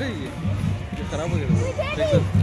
थे ये खराब हो गया।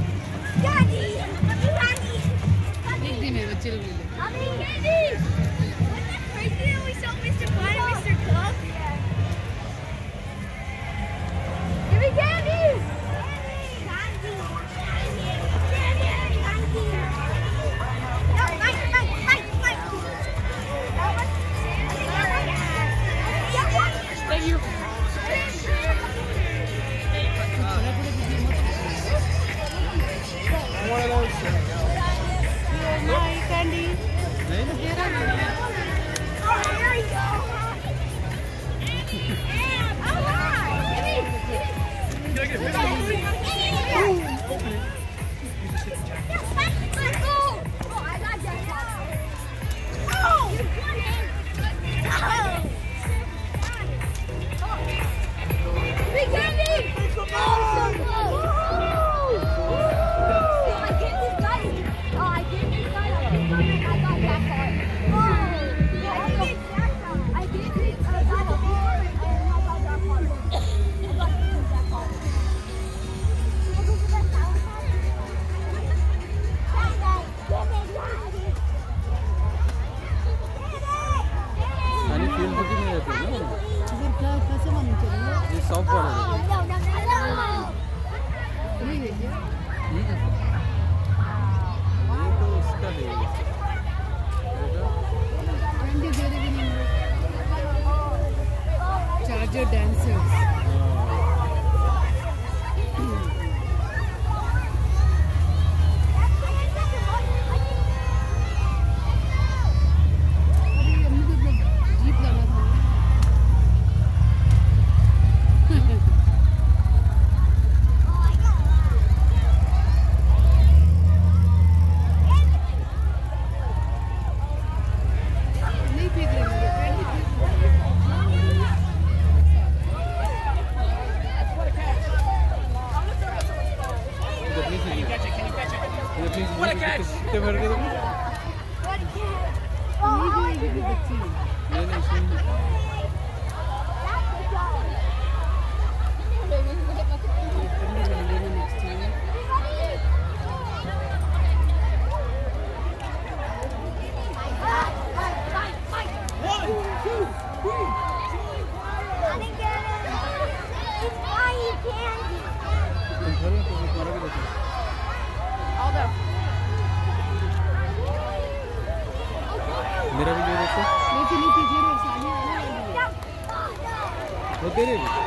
Beleza.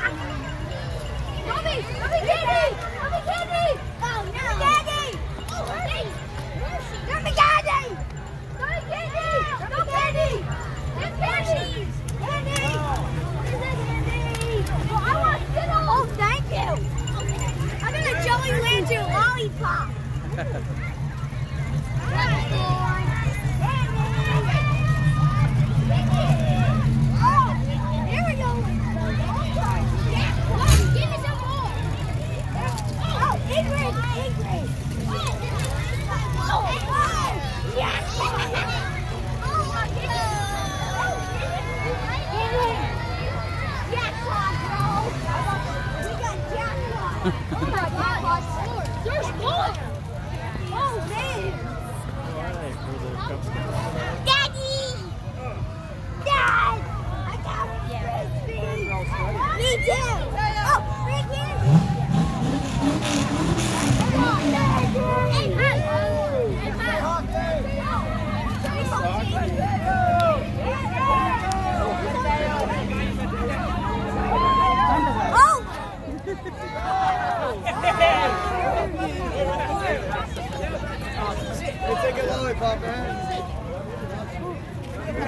Candy! Candy! Oh, no! Oh, Candy! Candy! No Candy! Candy! Candy! Oh, I want Skittles! Oh, thank you! I'm gonna Land lollipop!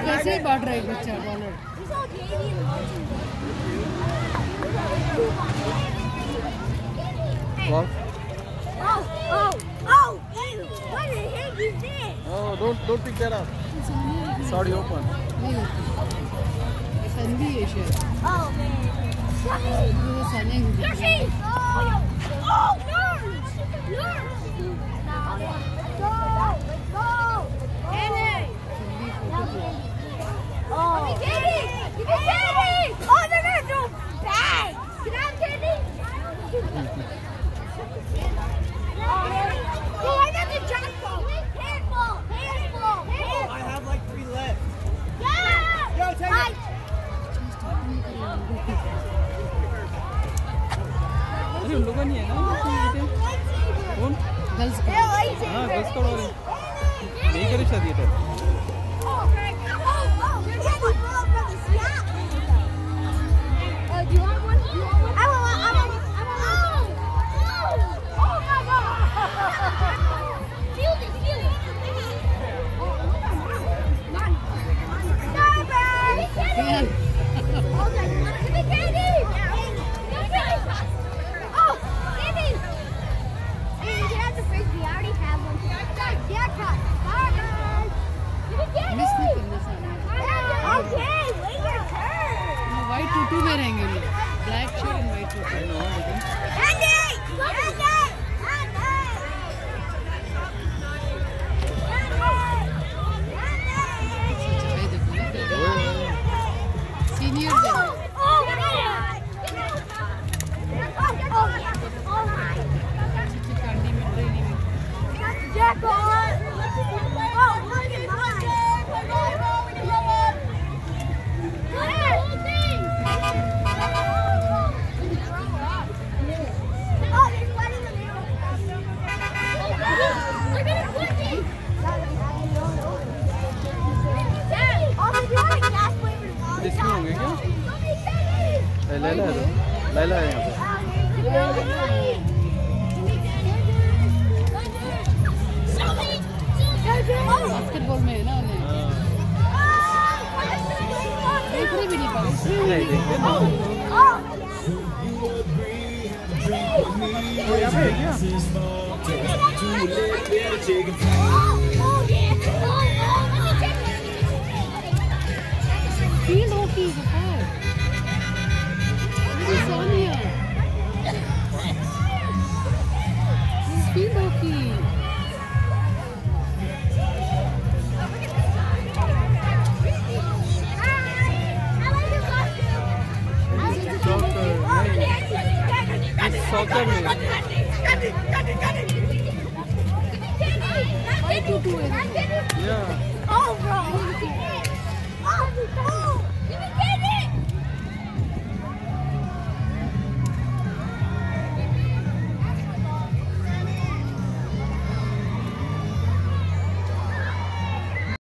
कैसे बांट रहे बच्चा dollar What? Oh, oh, oh! Ew, what the heck is this? Oh, don't don't pick that up. It's only it's already open. It's only Asia. Oh man. Yoshi! Yoshi! अरे उन लोगों नहीं ना कौन? गर्ल्स हाँ गर्ल्स का वाले नहीं करे शादी तो। oh, Hvor er a Ja. soccer में yeah. Oh, bro. Oh, oh.